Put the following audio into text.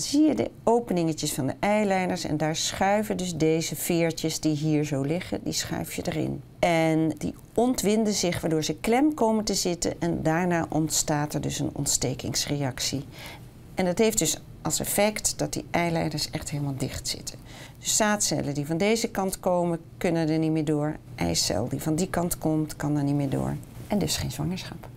zie je de openingetjes van de eileiders en daar schuiven dus deze veertjes die hier zo liggen, die schuif je erin. En die ontwinden zich waardoor ze klem komen te zitten en daarna ontstaat er dus een ontstekingsreactie. En dat heeft dus als effect dat die eileiders echt helemaal dicht zitten. Dus zaadcellen die van deze kant komen, kunnen er niet meer door. Eicel die van die kant komt, kan er niet meer door. En dus geen zwangerschap.